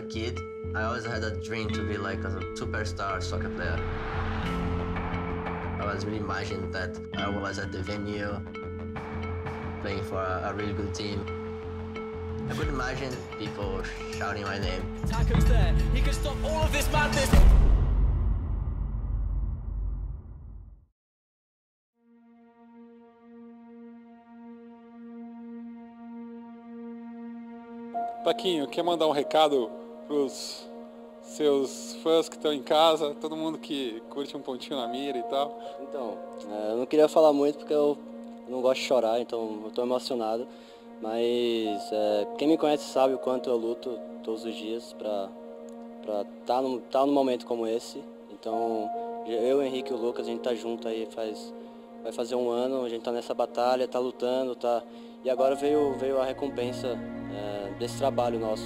a kid, I always had a dream to be like a superstar soccer player. I was really imagining that I was at the venue playing for a, a really good team. I could imagine people shouting my name. Taco's there. He can stop all of this madness. Taquinho, quer mandar um recado pros seus fãs que estão em casa, todo mundo que curte um pontinho na mira e tal? Então, é, eu não queria falar muito porque eu não gosto de chorar, então eu estou emocionado. Mas é, quem me conhece sabe o quanto eu luto todos os dias para estar tá num, tá num momento como esse. Então, eu, Henrique e o Lucas, a gente tá junto aí faz vai fazer um ano, a gente tá nessa batalha, tá lutando, tá e agora veio veio a recompensa é, desse trabalho nosso,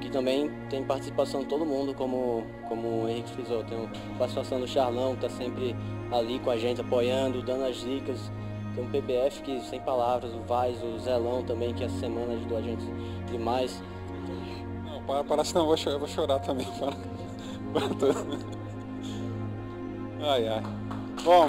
que também tem participação de todo mundo, como como o Henrique frisou, tem participação do Charlão, que tá sempre ali com a gente apoiando, dando as dicas. Tem um PBF que, sem palavras, o Vaz, o Zelão também, que essa semana ajudou a gente demais. Não, para, para senão eu vou chorar, eu vou chorar também. Para. ai, ai. Bom.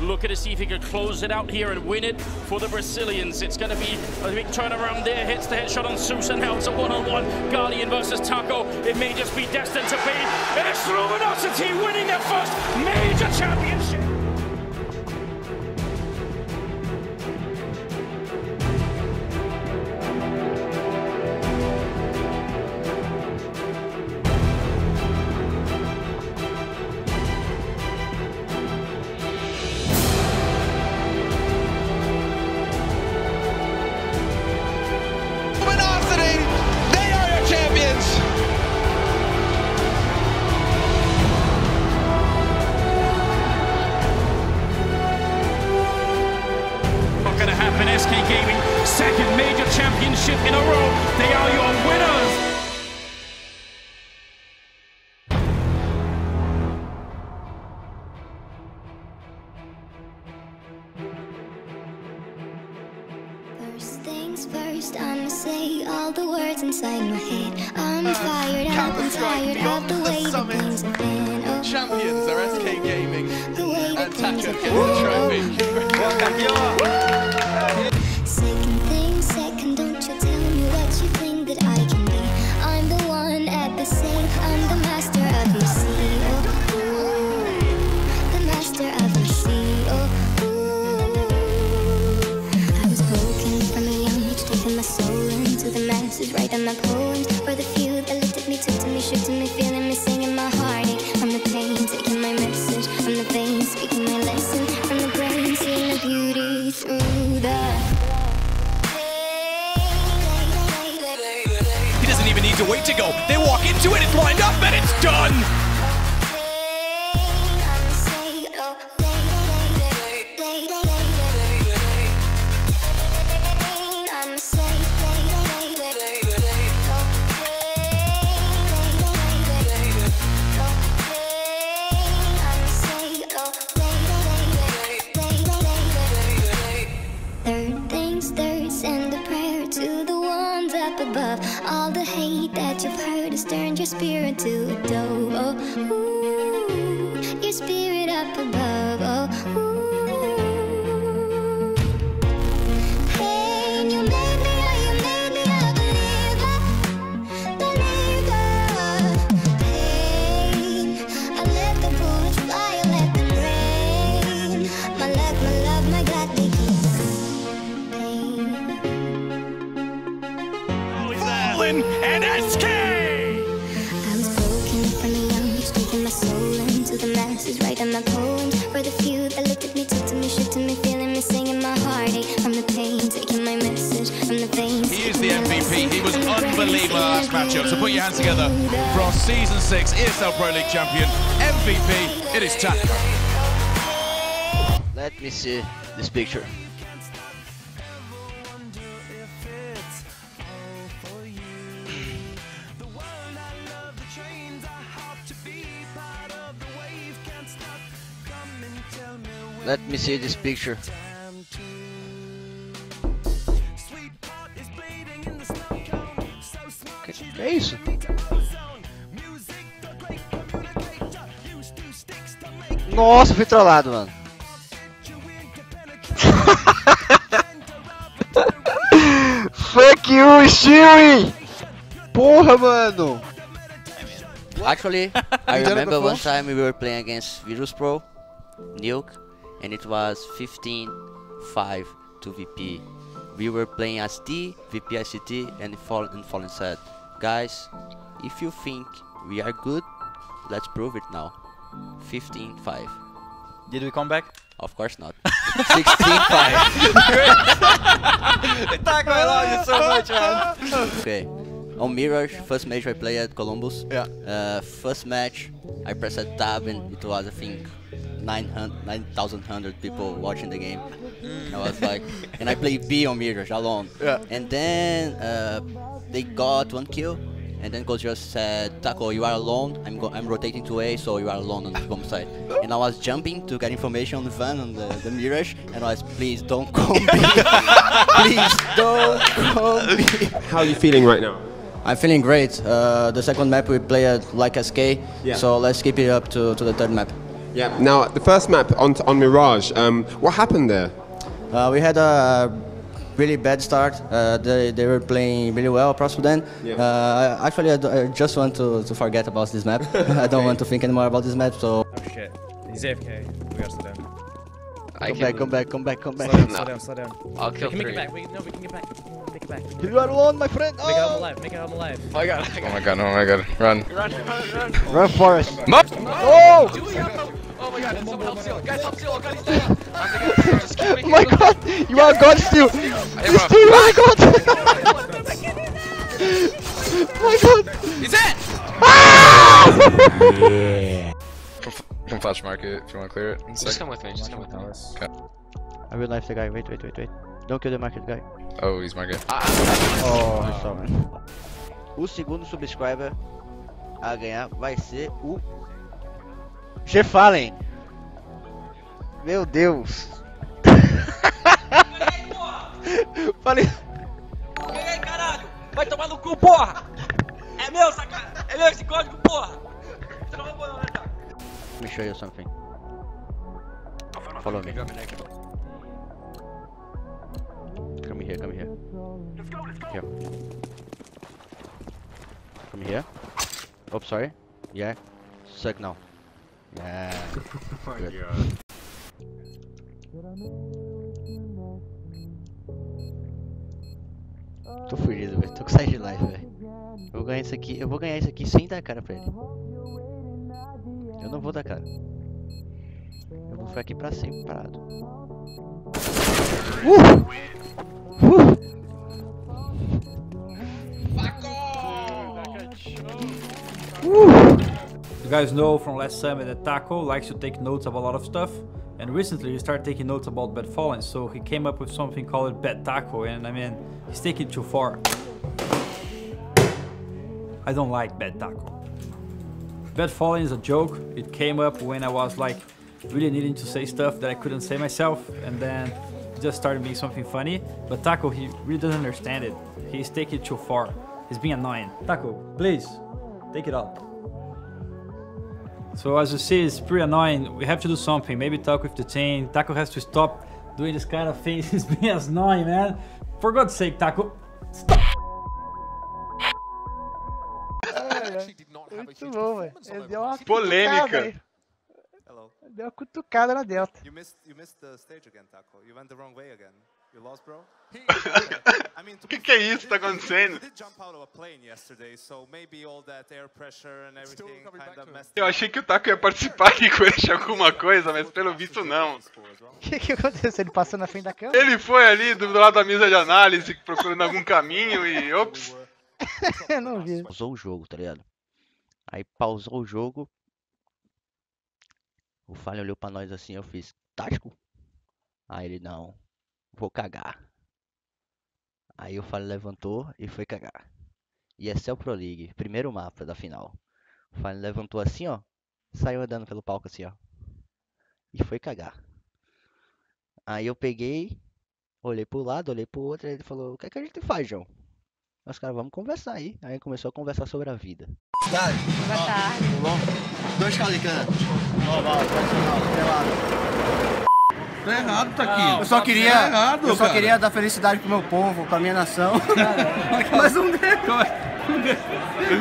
Looking to see if he can close it out here and win it for the Brazilians. It's going to be a big turnaround there. Hits the headshot on Sousa. Now it's a one-on-one. Guardian versus Taco. It may just be destined to be. It's Luminosity winning their first major championship. First, I'ma say all the words inside my head. I'm uh, fired up, I'm tired of the way the things have been. Oh, Champions are SK Gaming and get the trophy. Writing my poems the few that looked at me, took to me, shook to me Feeling me, singing my the pain, taking my message the speaking my lesson. From the brain, seeing the beauty through the He doesn't even need to wait to go. They walk into it, it's lined up, and it's done! Spirit to a dove. Oh, ooh, your spirit up above. Oh, matchup. So put your hands together for our Season 6 ESL Pro League champion, MVP, it is Taco. Let me see this picture. Let me see this picture. É isso? Nossa, fui trollado, mano. Fuck you, Stewie! Porra, mano! Actually, I remember one time we were playing against Virus Pro, Nuke, and it was 15-5 to VP. We were playing as T, VP ICT, and Fallen, and Fallen said, guys, if you think we are good, let's prove it now. 15-5. Did we come back? Of course not. 16-5. 16-5. Taco, you so much, man. Okay. On Mirage, first match I played at Columbus. Yeah. Uh, first match, I pressed a tab and it was I think 9,100 people watching the game. Mm. I was like, and I played B on Mirage alone. Yeah. And then uh, they got one kill. And then Coach just said, Taco, you are alone. I'm go I'm rotating to A, so you are alone on the bomb side. And I was jumping to get information on the van on the, the Mirage, and I was, please don't call me. please don't call me. How are you feeling right now? I'm feeling great. Uh, the second map we played like SK, Yeah. so let's keep it up to, to the third map. Yeah. Now, the first map on, on Mirage, um, what happened there? Uh, we had a really bad start. Uh, they, they were playing really well, Prosper Yeah. Uh, I- actually, I, d- I just want to, to forget about this map. I don't want to think anymore about this map, so... Oh shit. He's AFK. We gotta slow down. I Come back, come back, come back, come back. Slow down, slow down, slow down. I'll we kill can make three. it back. We, no, we can get back. Make it back. You are alone, my friend. Make it home alive. Make it home alive. Oh, I got it. Oh my god, oh my god, run. Run, run, run. Run, Forest. Mo- Oh! Oh my god, someone help Seal. Guys, help Seal. Oh god, he's dead. I'm the guy. Just keep Oh making my god! You are God You bro. still, oh my god! my god! He's in! Come, f- come flash market if you want to clear it. Just second. come with me, just come with me. Okay. I will knife the guy, wait, wait, wait, wait. Don't kill the market guy. Oh, he's market. Oh, he's sorry. O segundo subscriber a ganhar vai ser o G Fallen! Meu Deus! Falei. Ganhei, caralho! Vai tomar no cu, porra! É meu, saca? É meu esse código, porra! Você não roubou não, né, tá? Let me show you something. Follow me. Come here, come here. Here. Come here. Oh, sorry. Yeah. Suck now. Yeah. Good. Tô fugido, velho. Tô com side life, velho. Eu vou ganhar isso aqui. Eu vou ganhar isso aqui sem dar cara pra ele. Eu não vou dar cara. Eu vou ficar aqui pra sempre parado. Uh! Uh! You guys know from last summit that Taco likes to take notes of a lot of stuff, and recently he started taking notes about Bad Fallen, so he came up with something called Bad Taco, and I mean, he's taking it too far. I don't like Bad Taco. Bad Fallen is a joke, it came up when I was like really needing to say stuff that I couldn't say myself, and then just started being something funny, but Taco, he really doesn't understand it. He's taking it too far. He's being annoying. Taco, please, take it out. So as you see, it's pretty annoying. We have to do something. Maybe talk with the team. Taco has to stop doing this kind of thing. He's being annoying, man. For God's sake, Taco. Muito bom, velho. Ele deu uma Polêmica. cutucada aí. Deu uma cutucada na Delta. You missed, you missed the stage again, Taco. You went the wrong way again. You lost, bro? O que, que é isso que tá acontecendo? You did jump out of a plane yesterday, so maybe all that air pressure and everything kind of messed Eu achei que o Taco ia participar aqui com ele de alguma coisa, mas pelo visto não. O que, que aconteceu? Ele passou na frente da câmera? Ele foi ali do lado da mesa de análise, procurando algum caminho e ops. Eu não vi. Pausou o jogo, tá ligado? Aí pausou o jogo. O Fallen olhou pra nós assim, eu fiz, tático? Aí ele, não, vou cagar. Aí o Fallen levantou e foi cagar. E esse é o Pro League, primeiro mapa da final. O Fallen levantou assim, ó, saiu andando pelo palco assim, ó. E foi cagar. Aí eu peguei, olhei pro lado, olhei pro outro, aí ele falou, o que é que a gente faz, João? Aí os caras, vamos conversar aí. Aí começou a conversar sobre a vida. Dale. Boa tarde. Tudo bom? Dois calicanos. Normal, tradicional, pelado. Tá errado, Taquinho. Eu só queria, Tá errado, eu só cara. queria dar felicidade pro meu povo, pra minha nação. Mas não deu.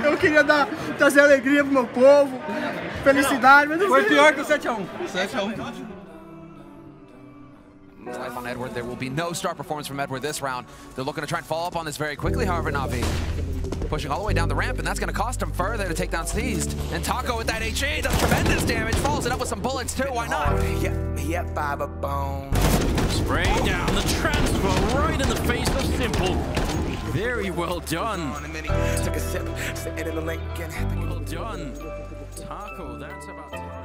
Eu queria dar, trazer alegria pro meu povo, felicidade, mas não Foi pior que o 7x1. 7x1. Life on Edward. There will be no star performance from Edward this round. They're looking to try and follow up on this very quickly, however, Navi. Pushing all the way down the ramp, and that's going to cost him further to take down Sneezed. And Taco with that HE does tremendous damage, follows it up with some bullets too, why not? Yep, yep, Baba Bone. Spraying down the transfer right in the face of s1mple. Very well done. Took a sip, sitting in the Lincoln. Well done. Taco, that's about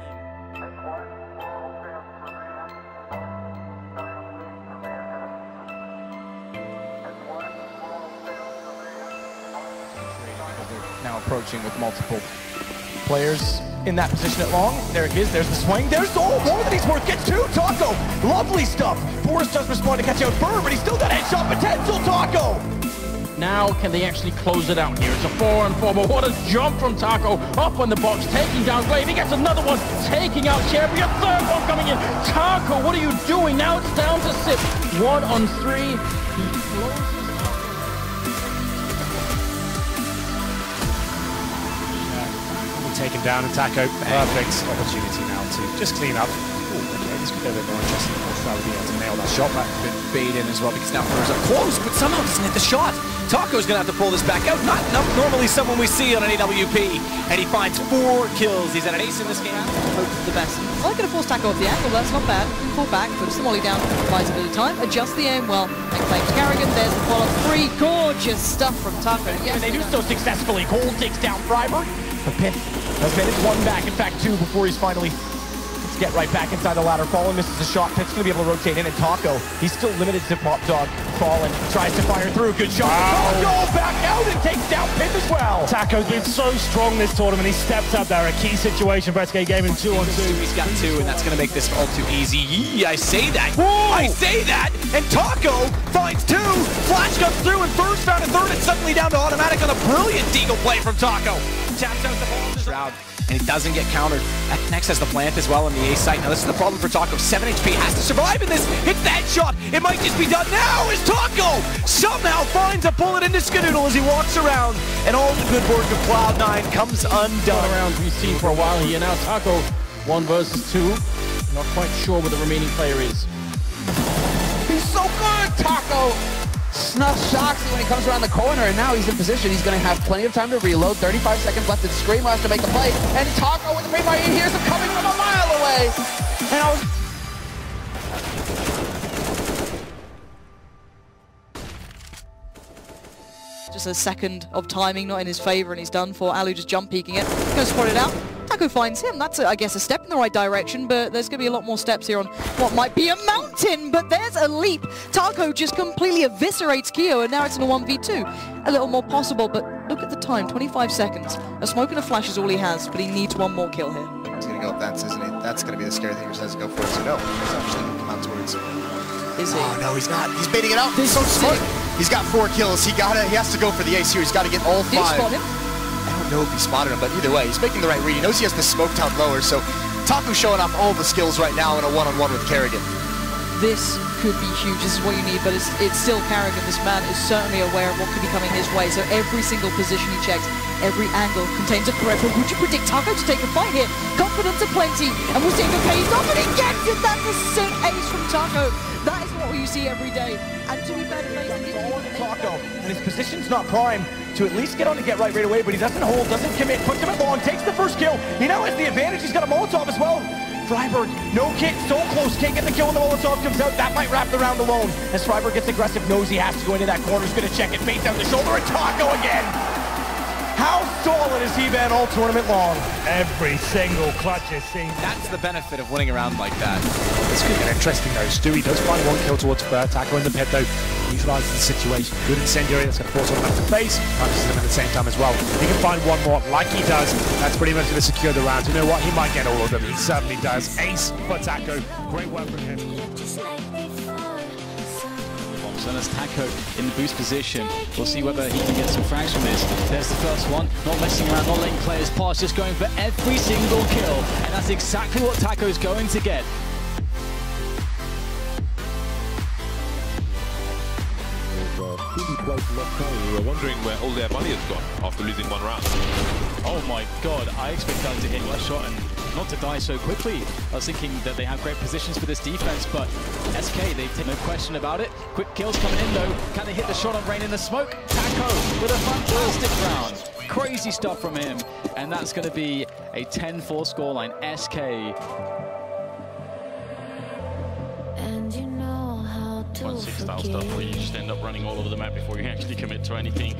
now approaching with multiple players in that position at long. There it is, there's the swing, there's oh, more than he's worth, gets two, Taco, lovely stuff. Boris does respond to catch out Burr, but he's still got headshot potential, Taco. Now can they actually close it out here? It's a four and four, but what a jump from Taco up on the box, taking down Glaive. He gets another one, taking out Cherry. A third one coming in. Taco, what are you doing? Now it's down to Sip. One on three. He down and Taco, perfect opportunity now to just clean up. Ooh, okay, this could be a bit more interesting. Try to be able to nail that shot. Shot been bait in as well because now Burr's up close, but somehow doesn't hit the shot. Taco's gonna have to pull this back out. Not, not normally someone we see on an AWP, and he finds four kills. He's at an ace in this game. Hope for the best. I like going to force tackle off the angle, that's not bad. Pull back, puts the molly down, buys a bit of time, adjust the aim well, and claims Carrigan. There's the follow-up. three. Gorgeous stuff from Taco. Yes, and they do so successfully. Cole takes down Friberg. The pin has managed one back, in fact two, before he's finally gets to get right back inside the ladder. Fallen misses a shot. Pitt's going to be able to rotate in, and Taco, he's still limited to Pop Dog. Fallen tries to fire through. Good shot. Taco back out and takes down Pitt as well. Taco's been so strong this tournament. He stepped up there. A key situation for SK Gaming two on two. He's got two, and that's going to make this all too easy. Yee, I say that. I say that, and Taco finds two. Flash comes through, and first found a third, and suddenly down to automatic on a brilliant Deagle play from Taco. Taps out the ball. Shroud. And he doesn't get countered. Next has the plant as well on the A site. Now this is the problem for Taco. 7 HP has to survive in this. Hits that shot. It might just be done now as Taco somehow finds a bullet into Skadoodle as he walks around. And all the good work of Cloud9 comes undone. rounds we've seen for a while here. Now Taco, one versus two. Not quite sure where the remaining player is. He's so good, Taco! Snuffs Shoxy when he comes around the corner, and now he's in position. He's going to have plenty of time to reload. 35 seconds left, and Screamo has to make the play. And Taco with the free fire, he hears him coming from a mile away. And I was Just a second of timing not in his favor and he's done for. Alu just jump peeking it. Gonna spot it out. Taco finds him. That's, a, I guess, a step in the right direction, but there's going to be a lot more steps here on what might be a mountain, but there's a leap. Taco just completely eviscerates Keo, and now it's in a 1v2. A little more possible, but look at the time, 25 seconds. A smoke and a flash is all he has, but he needs one more kill here. He's gonna go up fence, isn't he? That's gonna be the scary thing. He says to go for it. So no, he's actually gonna come out towards. Is he? Oh no, he's not. He's baiting it out. He's so smart. He's got four kills. He got it. He has to go for the ace here. He's got to get all Did he five. spot him? Know if he spotted him, but either way, he's making the right read. He knows he has the smoke down lower, so Taco's showing off all the skills right now in a one-on-one with Kerrigan. This could be huge. This is what you need, but it's, it's still Kerrigan. This man is certainly aware of what could be coming his way. So every single position he checks, every angle contains a threat. Would you predict Taco to take a fight here? Confidence aplenty, and we'll see if it pays off, and he gets it! That's a sick ace from Taco. That is what you see every day. And to be fair to Taco, and his position's not prime to at least get on to get right right away, but he doesn't hold, doesn't commit, puts him at long, takes the first kill. He now has the advantage. He's got a Molotov as well. Friberg, no kit, so close, can't get the kill when the Molotov comes out. That might wrap the round alone. As Friberg gets aggressive, knows he has to go into that corner, he's gonna check it, face out the shoulder, and Taco again. How solid has he been all tournament long? Every single clutch is seen. That's the benefit of winning around like that. It's going to get interesting though. Stewie does find one kill towards Bert. Taco in the pit though. Neutralizes the situation. Good incendiary. That's going to force him to face. Punishes him at the same time as well. He can find one more like he does. That's pretty much going to secure the round. You know what? He might get all of them. He certainly does. Ace for Taco. Great work from him. Thompson as Taco in the boost position. We'll see whether he can get some frags from this. There's the first one. Not messing around, not letting players pass, just going for every single kill. And that's exactly what Taco's going to get. We were wondering where all their money has gone after losing one round. Oh my god, I expect them to hit last shot and not to die so quickly. I was thinking that they have great positions for this defense, but SK, they take no question about it. Quick kills coming in though. Can they hit the shot on Rain in the smoke? Taco with a fantastic round. Crazy stuff from him. And that's going to be a 10-4 scoreline. SK One six style stuff where you just end up running all over the map before you actually commit to anything.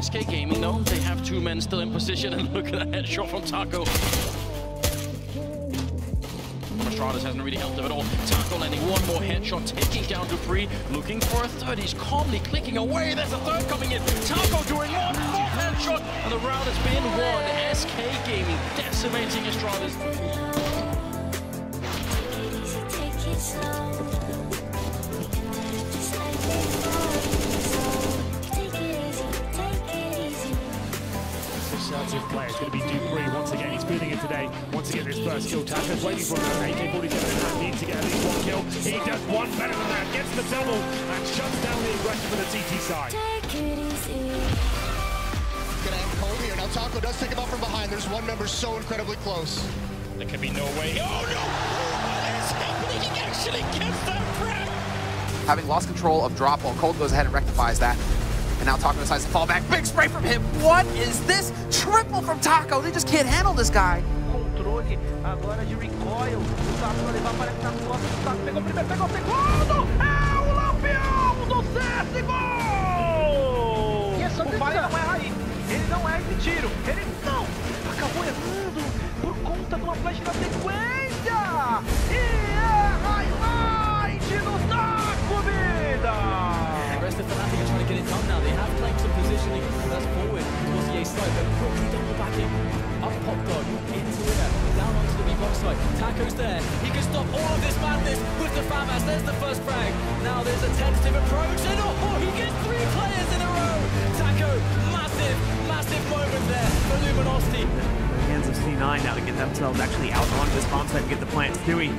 SK Gaming though, they have two men still in position and look at that headshot from Taco. Astralis hasn't really helped him at all. Taco landing one more headshot, taking down dupreeh, looking for a third. He's calmly clicking away. There's a third coming in. Taco doing one more headshot, and the round has been won. SK Gaming decimating Astralis. Assertive player. It's going to be dupreeh once again. He's feeling it today. Once again, his first kill. Taco's waiting for an AK-47 in hand. Needs to get at least one kill. He does one better than that. Gets the double and shuts down the aggression for the TT side. Gonna end cold here. Now Taco does take him out from behind. There's one member so incredibly close. There can be no way. Oh no! Oh, what is happening? He actually gets that frag! Having lost control of drop while Cold goes ahead and rectifies that. Now Taco decides to fall back. Big spray from him. What is this? Triple from Taco. They just can't handle this guy. Controle agora de recoil. O Taco vai levar para costas. Taco pegou primeiro, pegou onto this bomb site and get the plant. Stewie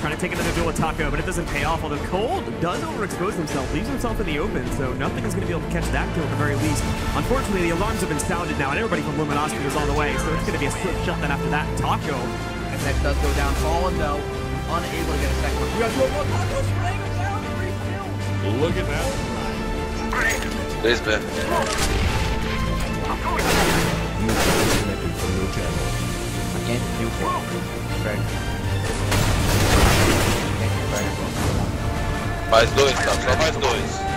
trying to take another duel with Taco, but it doesn't pay off. Although Cold does overexpose himself, leaves himself in the open, so nothing is going to be able to catch that kill at the very least. Unfortunately, the alarms have been sounded now, and everybody from Luminosity is on the way, so it's going to be a swift shut then after that. Taco. And that does go down. Fallen though, unable to get a second one. We got two more. Taco spraying down. Three kills. Look at that. There's Ben. Again, new Frag. Mais dois, tá? Só mais dois.